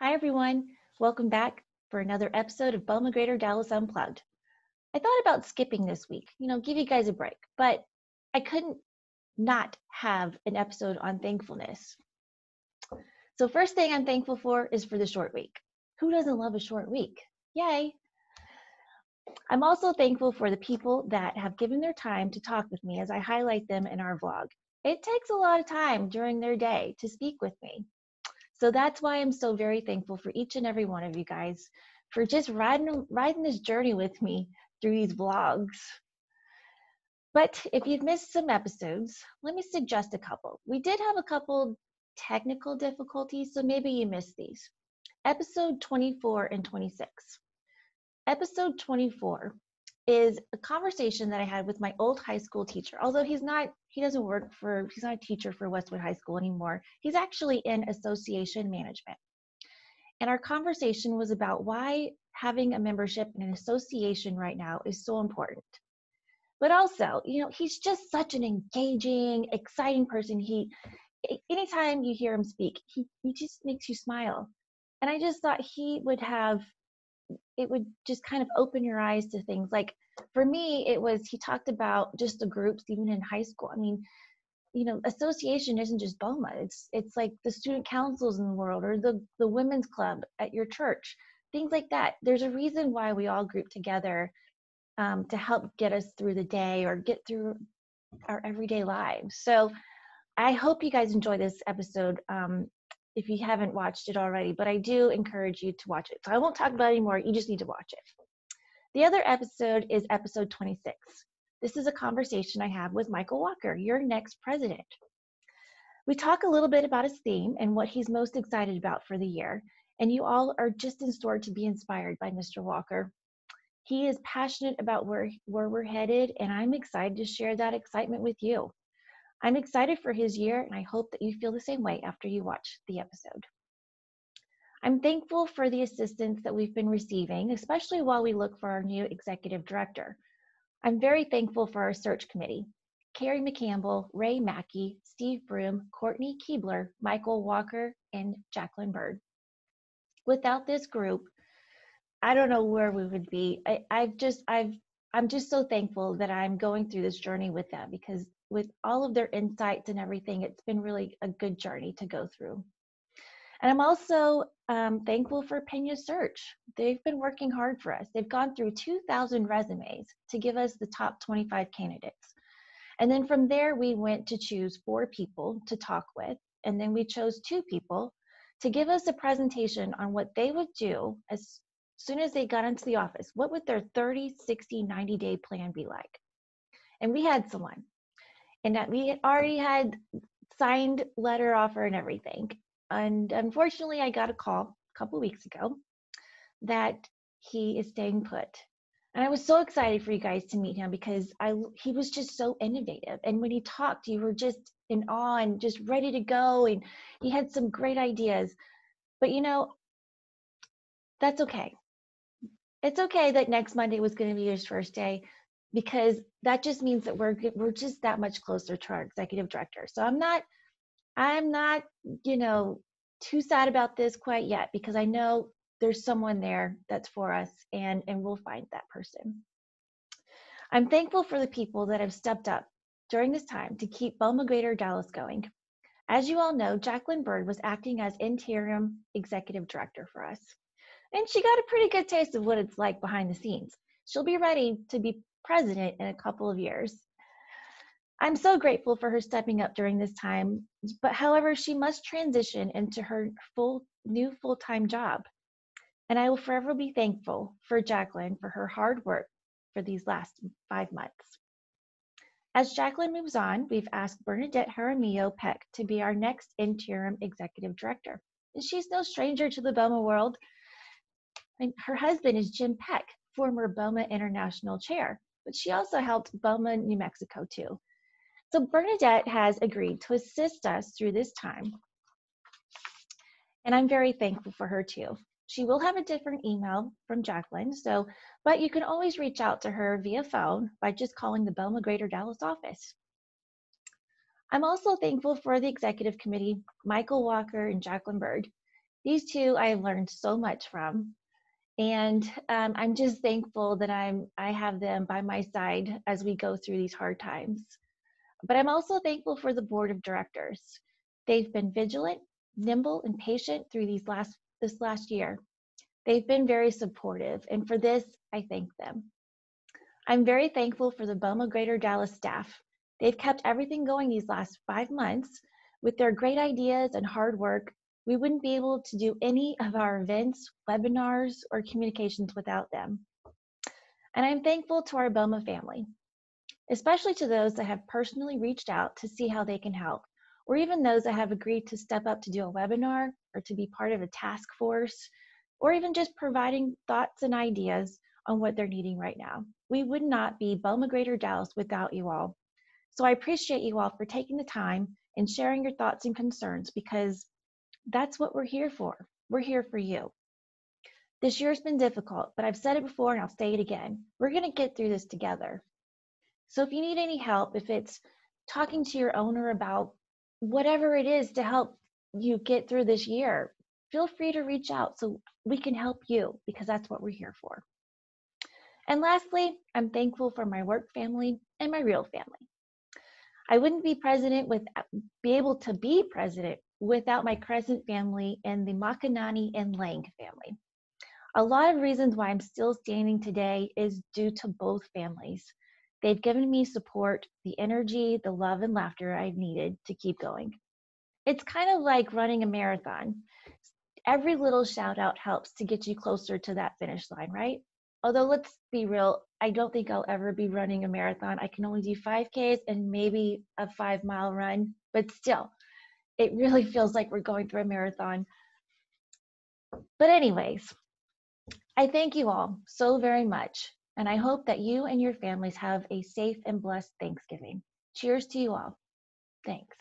Hi, everyone. Welcome back for another episode of Boma Greater Dallas Unplugged. I thought about skipping this week, you know, give you guys a break, but I couldn't not have an episode on thankfulness. So, first thing I'm thankful for is for the short week. Who doesn't love a short week? Yay! I'm also thankful for the people that have given their time to talk with me as I highlight them in our vlog. It takes a lot of time during their day to speak with me. So that's why I'm so very thankful for each and every one of you guys for just riding riding this journey with me through these vlogs. But if you've missed some episodes, let me suggest a couple. We did have a couple technical difficulties, so maybe you missed these. Episode 24 and 26. Episode 24 is a conversation that I had with my old high school teacher. Although he's not, he doesn't work for, he's not a teacher for Westwood High School anymore. He's actually in association management. And our conversation was about why having a membership in an association right now is so important. But also, you know, he's just such an engaging, exciting person. He, anytime you hear him speak, he, he just makes you smile. And I just thought he would have it would just kind of open your eyes to things. Like for me it was he talked about just the groups even in high school. I mean you know association isn't just boma. It's it's like the student councils in the world or the the women's club at your church things like that. There's a reason why we all group together um, to help get us through the day or get through our everyday lives. So i hope you guys enjoy this episode. Um, if you haven't watched it already, but I do encourage you to watch it. So I won't talk about it anymore. You just need to watch it. The other episode is episode 26. This is a conversation I have with Michael Walker, your next president. We talk a little bit about his theme and what he's most excited about for the year, and you all are just in store to be inspired by Mr. Walker. He is passionate about where, where we're headed, and I'm excited to share that excitement with you. I'm excited for his year, and I hope that you feel the same way after you watch the episode. I'm thankful for the assistance that we've been receiving, especially while we look for our new executive director. I'm very thankful for our search committee Carrie McCampbell, Ray Mackey, Steve Broom, Courtney Keebler, Michael Walker, and Jacqueline Bird. Without this group, I don't know where we would be. I, I've just, I've, I'm just so thankful that I'm going through this journey with them because with all of their insights and everything, it's been really a good journey to go through. And I'm also um, thankful for Pena Search. They've been working hard for us. They've gone through 2,000 resumes to give us the top 25 candidates. And then from there, we went to choose four people to talk with. And then we chose two people to give us a presentation on what they would do as soon as they got into the office. What would their 30, 60, 90 day plan be like? And we had someone and that we already had signed letter offer and everything. And unfortunately, I got a call a couple weeks ago that he is staying put. And I was so excited for you guys to meet him because I he was just so innovative. And when he talked, you were just in awe and just ready to go. And he had some great ideas. But you know, that's okay. It's okay that next Monday was going to be his first day because that just means that we're we're just that much closer to our executive director. So I'm not I'm not, you know, too sad about this quite yet because I know there's someone there that's for us and and we'll find that person. I'm thankful for the people that have stepped up during this time to keep Boma Greater Dallas going. As you all know, Jacqueline Bird was acting as interim executive director for us. And she got a pretty good taste of what it's like behind the scenes. She'll be ready to be president in a couple of years. I'm so grateful for her stepping up during this time, but however, she must transition into her full new full-time job. And I will forever be thankful for Jacqueline for her hard work for these last five months. As Jacqueline moves on, we've asked Bernadette Jaramillo Peck to be our next interim executive director. And she's no stranger to the BOMA world. And her husband is Jim Peck, former BOMA International Chair but she also helped BOMA, New Mexico too. So Bernadette has agreed to assist us through this time. And I'm very thankful for her too. She will have a different email from Jacqueline, so but you can always reach out to her via phone by just calling the BOMA Greater Dallas office. I'm also thankful for the executive committee, Michael Walker and Jacqueline Bird. These two I have learned so much from. And um, I'm just thankful that I'm I have them by my side as we go through these hard times. But I'm also thankful for the board of directors. They've been vigilant, nimble, and patient through these last this last year. They've been very supportive, and for this, I thank them. I'm very thankful for the BOMA Greater Dallas staff. They've kept everything going these last five months with their great ideas and hard work. We wouldn't be able to do any of our events, webinars, or communications without them. And I'm thankful to our BOMA family, especially to those that have personally reached out to see how they can help, or even those that have agreed to step up to do a webinar or to be part of a task force, or even just providing thoughts and ideas on what they're needing right now. We would not be BOMA Greater Dallas without you all. So I appreciate you all for taking the time and sharing your thoughts and concerns because that's what we're here for. We're here for you. This year's been difficult, but I've said it before and I'll say it again. We're going to get through this together. So if you need any help, if it's talking to your owner about whatever it is to help you get through this year, feel free to reach out so we can help you because that's what we're here for. And lastly, I'm thankful for my work family and my real family. I wouldn't be president with be able to be president without my Crescent family and the Makanani and Lang family. A lot of reasons why I'm still standing today is due to both families. They've given me support, the energy, the love, and laughter I've needed to keep going. It's kind of like running a marathon. Every little shout out helps to get you closer to that finish line, right? Although, let's be real, I don't think I'll ever be running a marathon. I can only do 5Ks and maybe a five mile run, but still, it really feels like we're going through a marathon. But, anyways, I thank you all so very much. And I hope that you and your families have a safe and blessed Thanksgiving. Cheers to you all. Thanks.